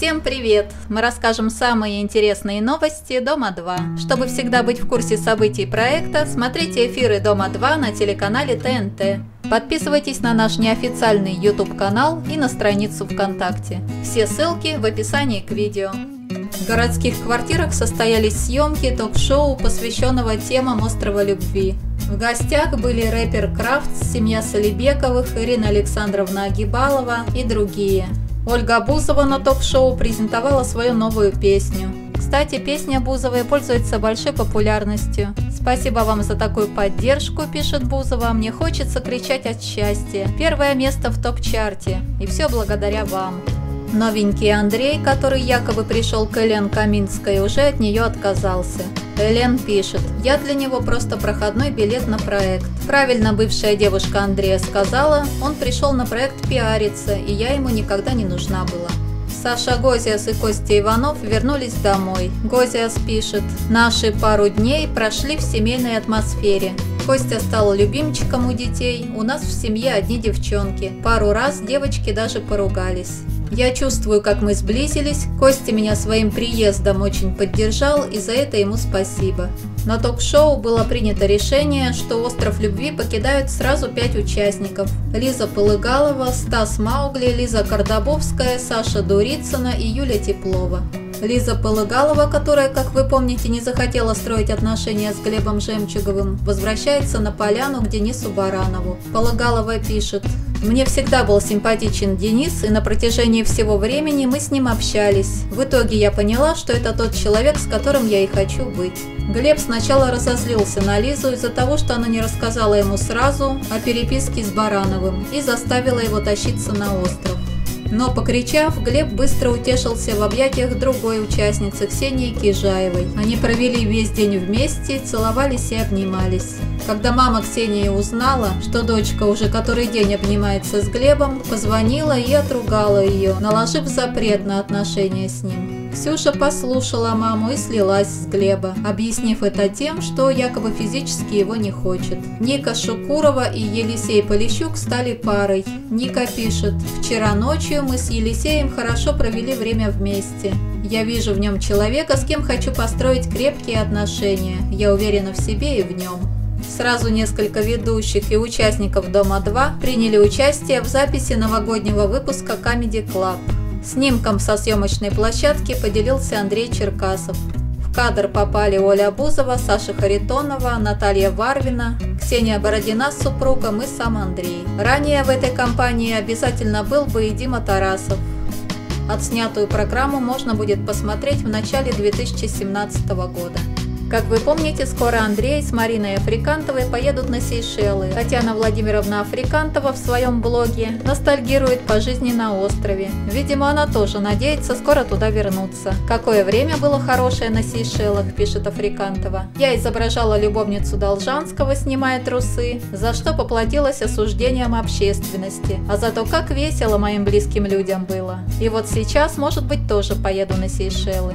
Всем привет! Мы расскажем самые интересные новости Дома-2. Чтобы всегда быть в курсе событий проекта, смотрите эфиры Дома-2 на телеканале ТНТ. Подписывайтесь на наш неофициальный YouTube-канал и на страницу ВКонтакте. Все ссылки в описании к видео. В городских квартирах состоялись съемки ток-шоу, посвященного темам острова любви. В гостях были рэпер Крафт, семья Солибековых, Ирина Александровна Агибалова и другие. Ольга Бузова на ток-шоу презентовала свою новую песню. Кстати, песня Бузовой пользуется большой популярностью. Спасибо вам за такую поддержку, пишет Бузова. Мне хочется кричать от счастья. Первое место в топ-чарте. И все благодаря вам. Новенький Андрей, который якобы пришел к Элен Каминской, уже от нее отказался. Элен пишет, я для него просто проходной билет на проект. Правильно бывшая девушка Андрея сказала, он пришел на проект пиариться, и я ему никогда не нужна была. Саша Гозиас и Костя Иванов вернулись домой. Гозиас пишет, наши пару дней прошли в семейной атмосфере. Костя стал любимчиком у детей, у нас в семье одни девчонки. Пару раз девочки даже поругались. Я чувствую, как мы сблизились. Костя меня своим приездом очень поддержал, и за это ему спасибо. На ток-шоу было принято решение, что «Остров любви» покидают сразу пять участников. Лиза Полыгалова, Стас Маугли, Лиза Кардабовская, Саша Дурицына и Юля Теплова. Лиза Полыгалова, которая, как вы помните, не захотела строить отношения с Глебом Жемчуговым, возвращается на поляну к Денису Баранову. Полыгалова пишет мне всегда был симпатичен Денис, и на протяжении всего времени мы с ним общались. В итоге я поняла, что это тот человек, с которым я и хочу быть. Глеб сначала разозлился на Лизу из-за того, что она не рассказала ему сразу о переписке с Барановым и заставила его тащиться на остров. Но, покричав, Глеб быстро утешился в объятиях другой участницы Ксении Кижаевой. Они провели весь день вместе, целовались и обнимались. Когда мама Ксении узнала, что дочка уже который день обнимается с Глебом, позвонила и отругала ее, наложив запрет на отношения с ним. Ксюша послушала маму и слилась с Глеба, объяснив это тем, что якобы физически его не хочет. Ника Шукурова и Елисей Полищук стали парой. Ника пишет, «Вчера ночью мы с Елисеем хорошо провели время вместе. Я вижу в нем человека, с кем хочу построить крепкие отношения. Я уверена в себе и в нем». Сразу несколько ведущих и участников «Дома-2» приняли участие в записи новогоднего выпуска Comedy Club. Снимком со съемочной площадки поделился Андрей Черкасов. В кадр попали Оля Бузова, Саша Харитонова, Наталья Варвина, Ксения Бородина с супругом и сам Андрей. Ранее в этой компании обязательно был бы и Дима Тарасов. Отснятую программу можно будет посмотреть в начале 2017 года. Как вы помните, скоро Андрей с Мариной Африкантовой поедут на Сейшелы. Татьяна Владимировна Африкантова в своем блоге ностальгирует по жизни на острове. Видимо, она тоже надеется скоро туда вернуться. Какое время было хорошее на Сейшелах, пишет Африкантова. Я изображала любовницу Должанского, снимая трусы, за что поплатилась осуждением общественности. А зато как весело моим близким людям было. И вот сейчас, может быть, тоже поеду на Сейшелы.